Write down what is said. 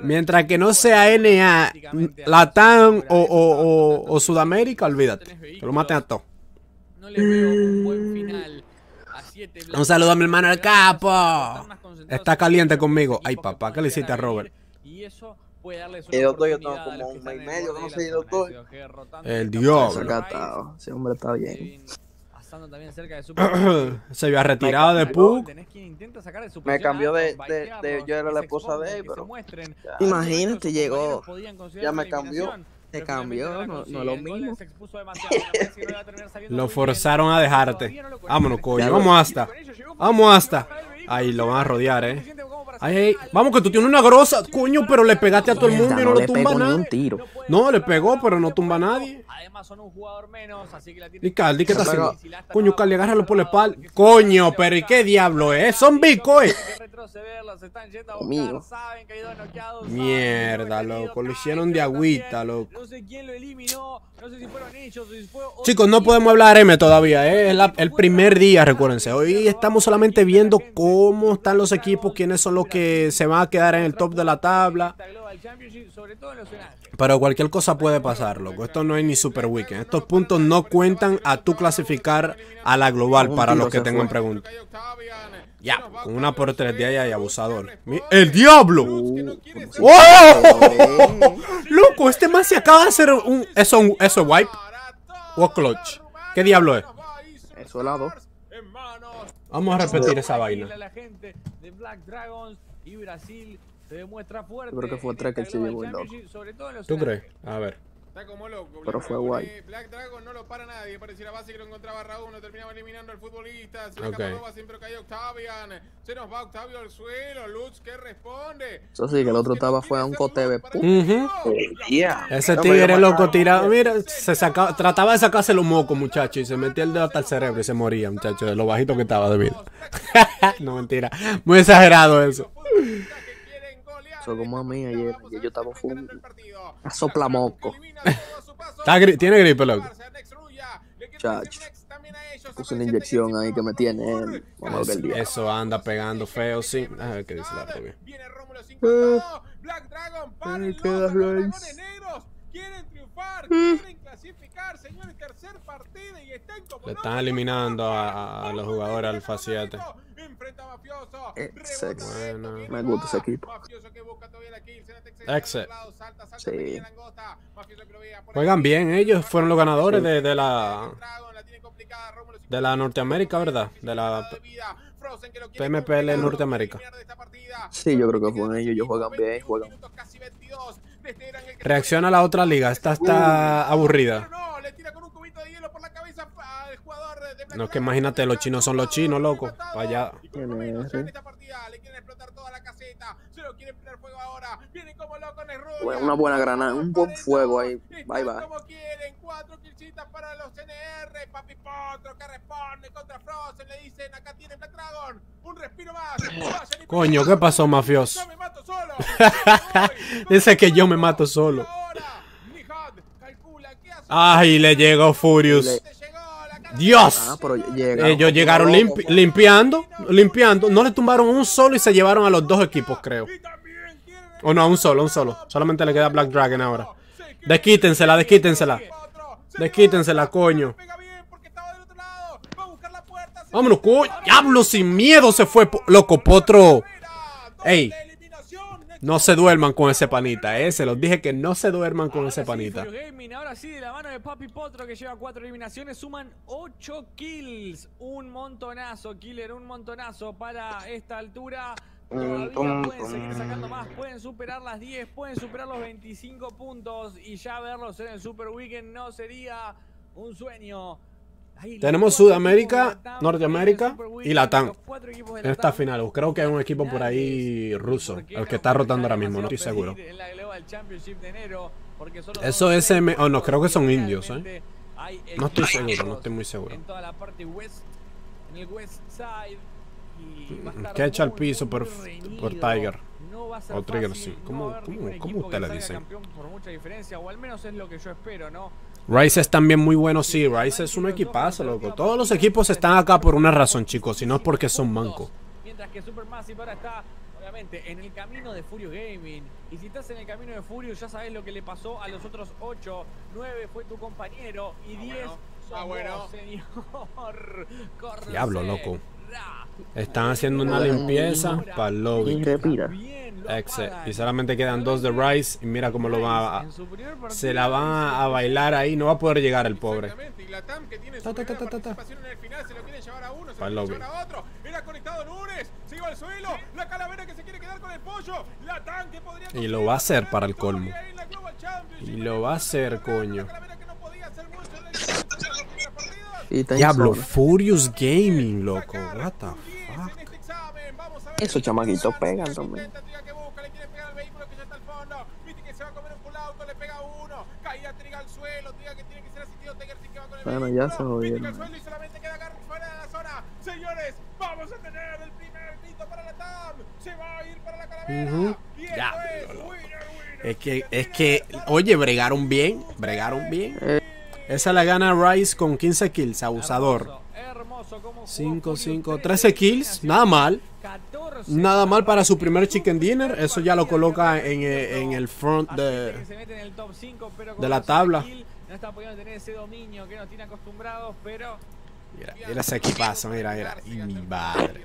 Mientras que no sea NA, Latam o, o, o, Sudamérica, olvídate. Que lo maten a todos. un saludo a mi hermano el capo. Está caliente conmigo. Ay, papá, ¿qué le hiciste a Robert? Y eso puede darles una doctor, yo tengo como un mes y medio que no sé, doctor. El dios. Ese hombre está bien. Se había retirado de Pug. Me cambió de, de, de, Yo era la esposa de él, pero. Imagínate, llegó. Ya me cambió. Te cambió, no, no lo mismo. lo forzaron a dejarte. Vámonos, coño. Vamos hasta. Vamos hasta. Ahí lo van a rodear, eh. Ay, vamos que tú tienes una grosa, coño, pero le pegaste a todo el mundo y no, lo tumba nada. No, le pegó, pero no tumba a nadie. Además son un jugador menos, así que la tiene... Y Caldi, ¿qué está haciendo? Coño, Caldi, agárralo por la espalda. Coño, pero ¿y qué diablo es? Son bico, eh. Mierda, loco, lo hicieron de agüita, loco. No sé quién lo eliminó, no sé si fueron ellos o si fue Chicos, no podemos hablar M todavía, ¿eh? es el primer día, recuérdense. Hoy estamos solamente viendo cómo están los equipos, quiénes son los que se van a quedar en el top de la tabla. Pero cualquier cosa puede pasar, loco. Esto no es ni Super Weekend. Estos puntos no cuentan a tu clasificar a la global para los que tengan preguntas. Ya, con una por tres días y abusador. ¡El diablo! Uh, ¡Oh! Loco, este man se acaba de hacer un. ¿Eso, eso es wipe? ¿O clutch? ¿Qué diablo es? Eso es lado. Vamos a repetir esa vaina. Creo que fue otra que se llevó el loco. ¿Tú crees? A ver. Está como loco. Pero fue guay. Black Dragon no lo para nadie. Pareciera base que lo encontraba Raúl. No terminaba eliminando al futbolista. Se okay. siempre cayó Octavian. Se nos va Octavio al suelo. Lutz que responde. Eso sí, que el otro estaba fue a un cotebe. Uh Ese tigre loco tirado. Mira, se sacaba, trataba de sacarse los mocos, muchacho. Y se metía el dedo hasta el cerebro y se moría, muchacho. De lo bajito que estaba de vida. no, mentira. Muy exagerado eso. Eso como a mí ayer. ayer yo estaba full. A soplamoco. ¿Tiene gripe, loco? Chacho. Puse una inyección ahí que me tiene. Vamos eso, eso anda pegando feo, sí. A ver qué dice la rubia. Black Dragon para el negros. Quieren triunfar, quieren clasificar, señores. Tercer partido y están como Le están eliminando a, a los jugadores Alfa 7. Bueno. Me gusta ese equipo. Exit. Sí. Juegan bien, ellos fueron los ganadores de, de la de la Norteamérica, ¿verdad? De la PMPL Norteamérica. Sí, yo creo que fueron ellos, ellos juegan bien, juegan. Reacciona a la otra liga, esta está aburrida. No es que imagínate, los chinos son los chinos, loco. Vaya. Bueno, una buena granada, un buen fuego ahí. Bye bye. Como quieren, cuatro killcitas para los NR. Papi Potro que responde contra Frozen. Le dicen, acá tiene Black Dragon. Un respiro más. Coño, ¿qué pasó, mafioso? Yo me mato solo. Dice que yo me mato solo. Ay, le llegó Furious. Dios. Ah, Ellos llegaron limpiando, limpiando. No le tumbaron un solo y se llevaron a los dos equipos, creo. O no, un solo, un solo. Solamente le queda Black Dragon ahora. Desquítensela, desquítensela. Desquítensela, coño. Vámonos, coño. Diablo, sin miedo se fue, loco, potro. Ey. No se duerman con ese panita, eh. Se los dije que no se duerman con ese panita. ahora sí, de la mano de Papi Potro que lleva cuatro eliminaciones, suman 8 kills. Un montonazo, Killer, un montonazo para esta altura. Todavía pueden seguir sacando más, pueden superar las 10, pueden superar los 25 puntos y ya verlos en el Super Weekend no sería un sueño. Tenemos Sudamérica, Norteamérica y Latam en esta final. Creo que hay un equipo por ahí ruso, el que está rotando ahora mismo, no estoy seguro. Eso es M... Oh, no, creo que son indios, ¿eh? No estoy seguro, no estoy muy seguro. Que echa al piso por, por Tiger. O Trigger, sí. ¿Cómo, cómo, cómo usted le dice? Por mucha diferencia, o al menos es lo que yo espero, ¿no? Rice es también muy bueno, sí. Rice es un equipazo, loco. Todos los equipos están acá por una razón, chicos. Y no es porque son mancos. Mientras que Supermassive ahora está obviamente, en el camino de Furio Gaming. Y si estás en el camino de Furio, ya sabes lo que le pasó a los otros 8. 9 fue tu compañero y 10 ah, bueno. señor. Diablo, loco. Están haciendo una limpieza para el lobby. Y solamente quedan dos de Rice. Y mira cómo lo va a. Se la van a bailar ahí. No va a poder llegar el pobre. Ta, ta, ta, ta, ta. Para el lobby. Y lo va a hacer para el colmo. Y lo va a hacer, coño. Diablo, Furious Gaming, loco. What the fuck. Esos chamaquitos pegan también. Bueno, ya se jodieron. Señores, vamos a tener el primer grito para la TAM. Se va a ir para la calavera. Ya, es que, es que, oye, bregaron bien, bregaron bien. Eh. Esa la gana Rice con 15 kills, abusador. 5, 5, 13 kills, nada mal. Nada mal para su primer chicken dinner. Eso ya lo coloca en, eh, en el front de, de la tabla. Mira, mira ese equipazo, mira, mira. Y mi madre.